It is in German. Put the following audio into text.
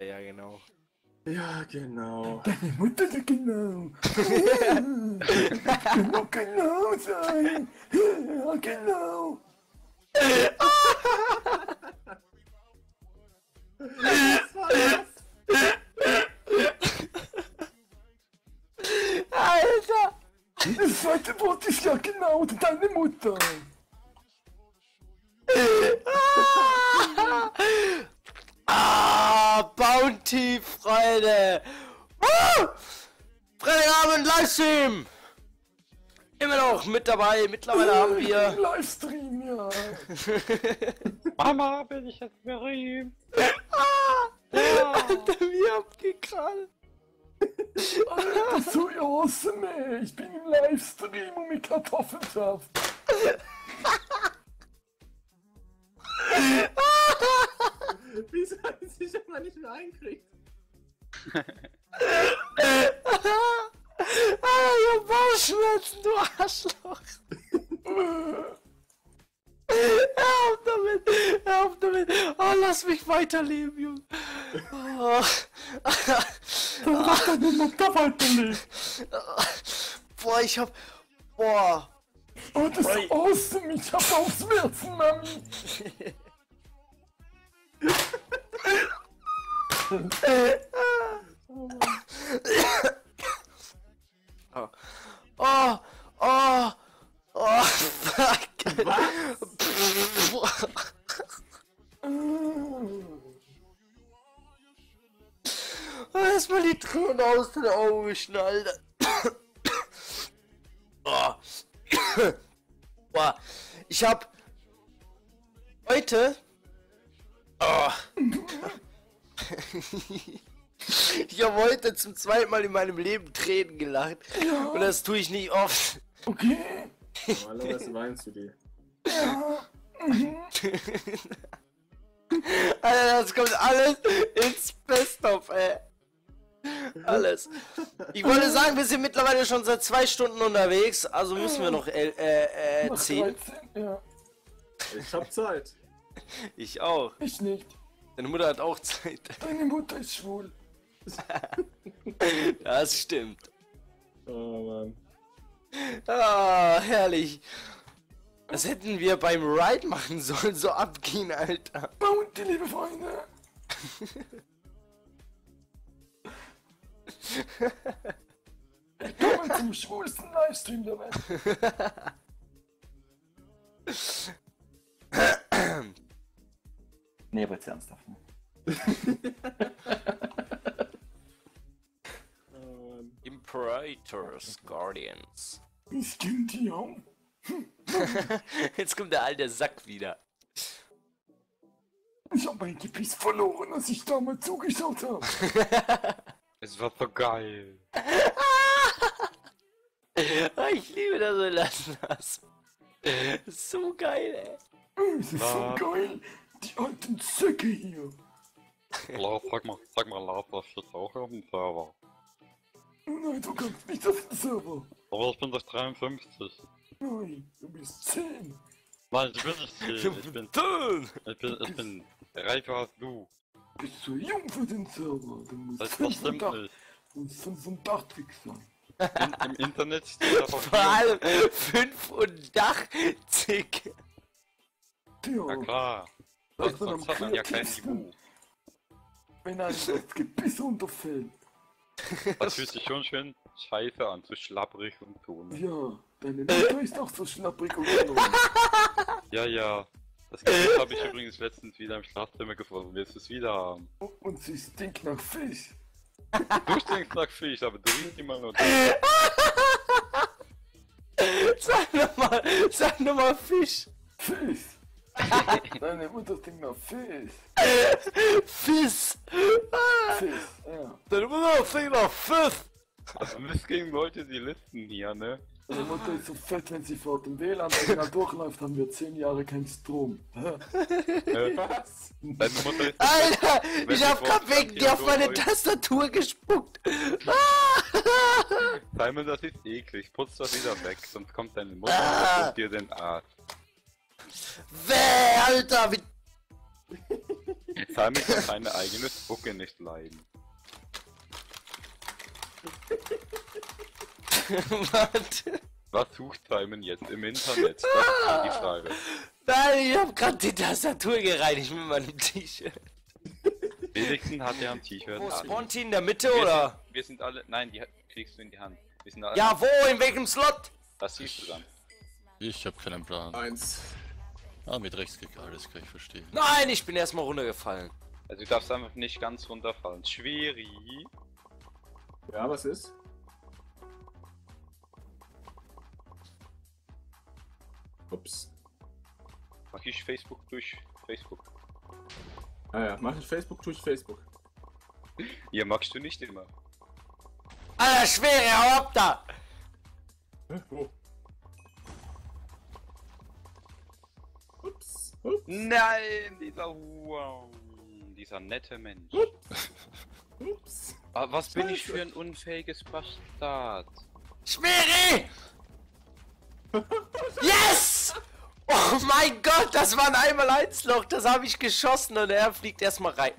Ja, genau. Ja, genau. Deine Mutter so genau. genau, genau sein. Ja, genau. Was war das? Alter! Das zweite Wort ist ja genau deine Mutter. Ah, Bounty, Freunde! Uh! Freitagabend Livestream! Immer noch mit dabei, mittlerweile haben wir. Livestream, ja. Mama, bin ich jetzt berühmt? Alter, wie abgekrallt! Alter, so awesome, ey. Ich bin im Livestream und mit Kartoffelsaft. aber nicht mehr einkriegt? Ah, ich hab Bauchschmerzen, du Arschloch! Hör auf damit! Hör auf damit! Oh, lass mich weiterleben, Junge! Oh. Dann mach deine Mutter weiterleben. Boah, ich hab. Boah! Oh, das ist so awesome. Ich hab Bauchschmerzen, Mami. Oh! Oh! Oh! Oh! Fuck! Erstmal die Tränen aus den Augen wischen, Alter. Oh. Boah, ich hab heute. Oh. Ich habe heute zum zweiten Mal in meinem Leben Tränen gelacht. Und das tue ich nicht oft. Okay. Normalerweise weinst du die. Alter, das kommt alles ins Best-of, ey. Alles. Ich wollte sagen, wir sind mittlerweile schon seit zwei Stunden unterwegs, also müssen wir noch äh, äh, äh, 10. 13, ja. Ich hab Zeit. Ich auch. Ich nicht. Deine Mutter hat auch Zeit. Deine Mutter ist schwul. Das stimmt. Oh Mann. Ah, herrlich. Das hätten wir beim Ride machen sollen, so abgehen, Alter. Bounty, liebe Freunde. Willkommen zum schwulsten Livestream der Welt. Nee, aber jetzt ernsthaft. Ne? Mann. Imperators Guardians. Ich kenn die auch. Jetzt kommt der alte Sack wieder. Ich hab mein Gebiss verloren, als ich da mal zugeschaut habe. Es war so geil. Ah, ich liebe das, wenn du das. So geil, ey. Es ist so Ah. geil. Die alten Säcke hier. Lars, sag mal, sag mal, Lars, das steht auch auf dem Server. Nein, du kannst nicht auf den Server. Aber ich bin doch 53. Nein, du bist 10. Nein, ich bin nicht 10. Ich bin, Dünn. ich bin, ich bin reifer als du. Du bist zu jung für den Server. Du musst Das stimmt 85, nicht. musst 85 sein. In, Im Internet steht aber Vor allem 85. Tja, Ja klar. Das ist Sonst, hat man ja kein. Niveau. wenn das Gebiss runterfällt. Das fühlt sich schon schön scheiße an, so schlapprig und so. Ne? Ja, deine Mutter ist auch so schlapprig und verloren. Ja, ja. Das Gefühl habe ich übrigens letztens wieder im Schlafzimmer gefunden. Willst du es wieder haben? Und sie stinkt nach Fisch. Du stinkst nach Fisch, aber du riechst immer nur. Sag nochmal, sag nochmal Fisch. Fisch. Deine Mutter stinkt nach Fisch. Fisch. Ah, Fisch, ja. Deine Mutter fängt auf Fisch. Also nichts gegen Leute, die listen hier, ne? Deine Mutter ist so fett, wenn sie vor dem WLAN-Signal durchläuft, haben wir 10 Jahre keinen Strom. Äh, Was? Deine Mutter ist. Alter, Wenn ich die hab grad wegen dir auf meine. Tastatur gespuckt. Ah. Simon, das ist eklig. Putz das wieder weg, sonst kommt deine Mutter Ah. und dir den Arsch. Wer, Alter, wie... Simon kann seine eigene Spucke nicht leiden. Warte. Was sucht Simon jetzt im Internet? Das ist die Frage. Nein, ich hab grad die Tastatur gereinigt mit meinem T-Shirt. Wenigstens hat er ein T-Shirt. Wo. Ponti in der Mitte Wir oder? sind, wir sind alle. Nein, die kriegst du in die Hand. Wir sind alle. Ja, wo? In welchem Slot? Das siehst du dann. Ich hab keinen Plan. Eins. Ah, mit Rechtsklick, alles kann ich verstehen. Nein, ich bin erstmal runtergefallen. Also du darfst einfach nicht ganz runterfallen. Schwierig. Ja, was ist? Ups. Mach ich Facebook durch Facebook. Ah ja, mach ich Facebook, tue ich Facebook. Hier magst du nicht immer. Alter, schwere, hau ab da! Hä, wo? Ups. Nein, dieser wow, dieser nette Mensch. Ups. Aber was bin ich für ein unfähiges Bastard? Schwere! Yes! Oh mein Gott, das war ein Einmal-Eins-Loch, das habe ich geschossen und er fliegt erstmal rein.